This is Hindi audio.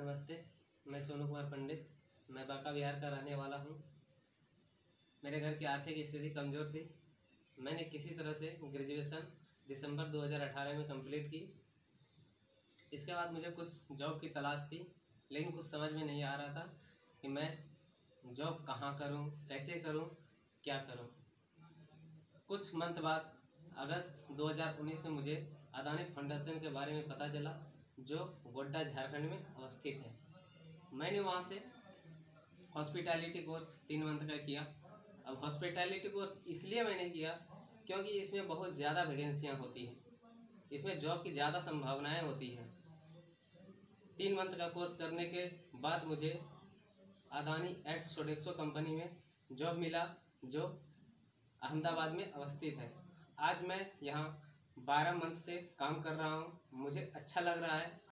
नमस्ते, मैं सोनू कुमार पंडित, मैं बांका बिहार का रहने वाला हूँ। मेरे घर की आर्थिक स्थिति कमज़ोर थी। मैंने किसी तरह से ग्रेजुएशन दिसंबर 2018 में कंप्लीट की। इसके बाद मुझे कुछ जॉब की तलाश थी, लेकिन कुछ समझ में नहीं आ रहा था कि मैं जॉब कहाँ करूँ, कैसे करूँ, क्या करूँ। कुछ मंथ बाद अगस्त 2019 में मुझे अदानी फाउंडेशन के बारे में पता चला। जो गोड्डा झारखंड में अवस्थित है। मैंने वहाँ से हॉस्पिटैलिटी कोर्स तीन मंथ का किया। अब हॉस्पिटैलिटी कोर्स इसलिए मैंने किया क्योंकि इसमें बहुत ज़्यादा वैकेंसियाँ होती हैं। इसमें जॉब की ज़्यादा संभावनाएँ होती हैं। तीन मंथ का कोर्स करने के बाद मुझे अदानी एट सोडेक्सो कंपनी में जॉब मिला जो अहमदाबाद में अवस्थित है। आज मैं यहाँ बारह मंथ से काम कर रहा हूँ। मुझे अच्छा लग रहा है।